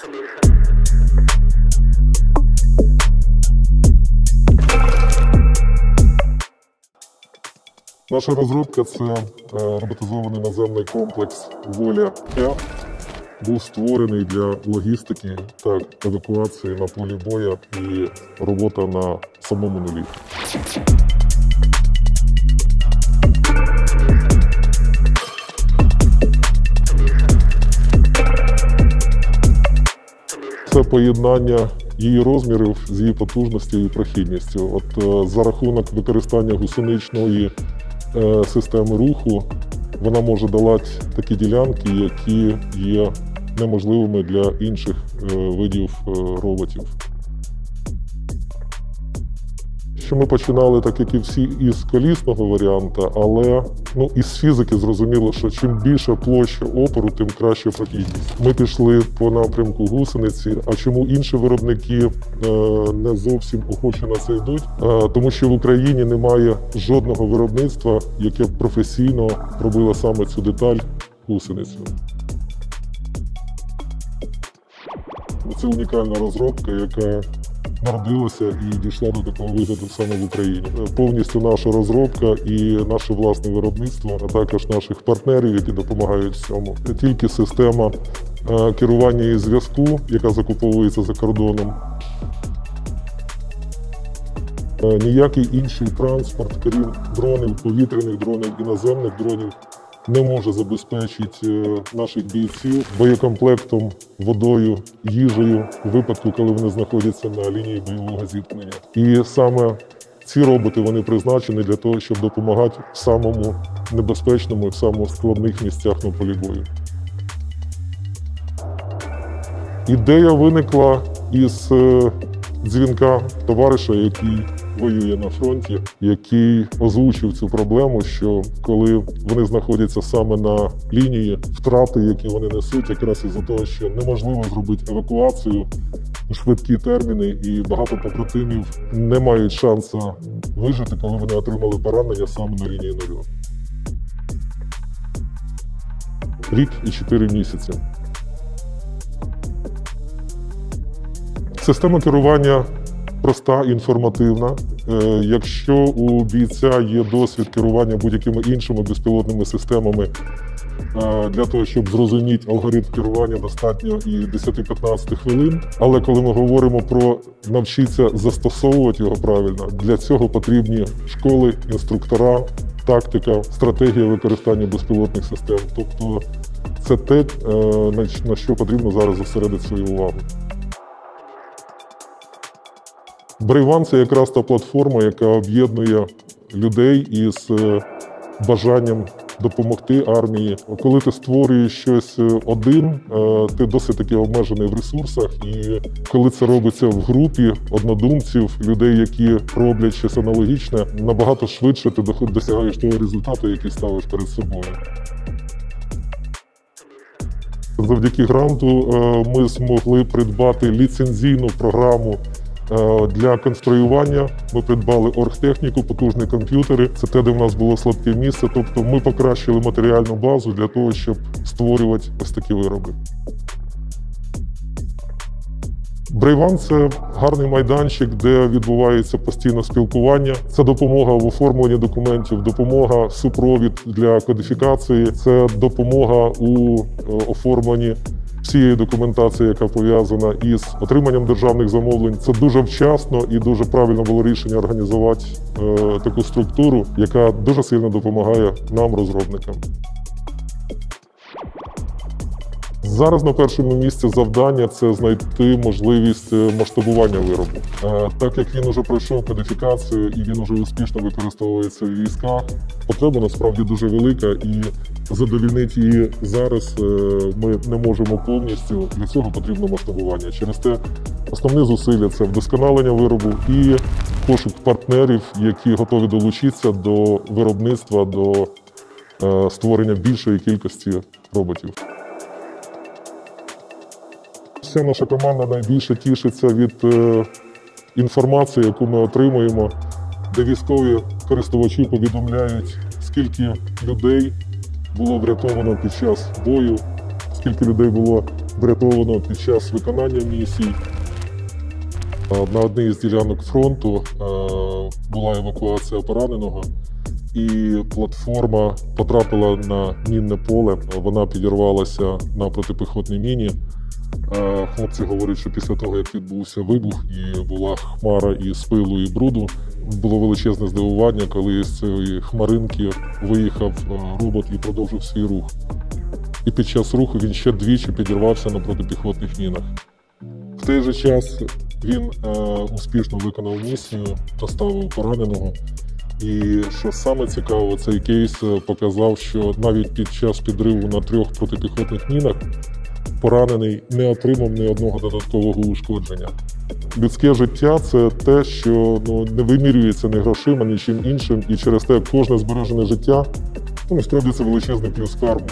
Наша розробка це е, роботизований наземний комплекс Воля Р. Був створений для логістики та евакуації на полі бою і робота на самому нулі. Поєднання її розмірів з її потужністю і прохідністю. От е, за рахунок використання гусеничної е, системи руху вона може долати такі ділянки, які є неможливими для інших е, видів роботів. Що ми починали, так як і всі, із колісного варіанта, але ну, із фізики зрозуміло, що чим більша площа опору, тим краще прохідність. Ми пішли по напрямку гусениці. А чому інші виробники е, не зовсім охоче на це йдуть? Е, тому що в Україні немає жодного виробництва, яке професійно робило саме цю деталь гусеницю. Це унікальна розробка, яка народилася і дійшла до такого вигляду саме в Україні. Повністю наша розробка і наше власне виробництво, а також наших партнерів, які допомагають в цьому. Тільки система е, керування і зв'язку, яка закуповується за кордоном. Е, Ніякий інший транспорт, крім дронів, повітряних дронів і наземних дронів, не може забезпечити е, наших бійців боєкомплектом, водою, їжею у випадку, коли вони знаходяться на лінії бойового зіткнення. І саме ці роботи вони призначені для того, щоб допомагати в самому небезпечному і в самому складних місцях на полі бою. Ідея виникла із е, дзвінка товариша, який воює на фронті, який озвучив цю проблему, що коли вони знаходяться саме на лінії, втрати, які вони несуть, якраз із-за того, що неможливо зробити евакуацію швидкі терміни, і багато побратимів не мають шансу вижити, коли вони отримали поранення саме на лінії нулю. Рік і чотири місяці. Система керування проста, інформативна. Е, Якщо у бійця є досвід керування будь-якими іншими безпілотними системами, е, для того, щоб зрозуміти алгоритм керування, достатньо і 10-15 хвилин. Але коли ми говоримо про навчитися застосовувати його правильно, для цього потрібні школи, інструктора, тактика, стратегія використання безпілотних систем. Тобто це те, е, на- на що потрібно зараз зосередити свою увагу. Брейван це якраз та платформа, яка об'єднує людей із е, бажанням допомогти армії. Коли ти створюєш щось е, один, е, ти досить таки обмежений в ресурсах. І коли це робиться в групі однодумців, людей, які роблять щось аналогічне, набагато швидше ти досягаєш того результату, який ставиш перед собою. Завдяки гранту ми змогли придбати ліцензійну програму для конструювання. Ми придбали оргтехніку, потужні комп'ютери. Це те, де в нас було слабке місце. Тобто ми покращили матеріальну базу для того, щоб створювати ось такі вироби. Брейван це гарний майданчик, де відбувається постійне спілкування. Це допомога в оформленні документів, допомога супровід для кодифікації, це допомога у е, оформленні всієї документації, яка пов'язана із отриманням державних замовлень. Це дуже вчасно і дуже правильно було рішення організувати е, таку структуру, яка дуже сильно допомагає нам, розробникам. Зараз на першому місці завдання це знайти можливість е, масштабування виробу. Е, Так як він уже пройшов кодифікацію і він уже успішно використовується в військах, потреба насправді дуже велика, і задовільнити її зараз е, ми не можемо повністю. Для цього потрібно масштабування. Через те основні зусилля це вдосконалення виробу і пошук партнерів, які готові долучитися до виробництва, до створення більшої кількості роботів. Вся наша команда найбільше тішиться від е, інформації, яку ми отримуємо, де військові користувачі повідомляють, скільки людей було врятовано під час бою, скільки людей було врятовано під час виконання місій. Е, На одній із ділянок фронту е, була евакуація пораненого, і платформа потрапила на мінне поле. Вона підірвалася на протипіхотній міні. Хлопці говорять, що після того, як відбувся вибух і була хмара із пилу і бруду, було величезне здивування, коли з цієї хмаринки виїхав робот і продовжив свій рух. І під час руху він ще двічі підірвався на протипіхотних мінах. В той же час він е, успішно виконав місію, доставив пораненого. І що саме цікаво, цей кейс е, показав, що навіть під час підриву на трьох протипіхотних мінах поранений не отримав ні одного додаткового ушкодження. Людське життя це те, що ну, не вимірюється ні грошима, ні чим іншим, і через те кожне збережене життя ну, насправді це величезний плюс карму.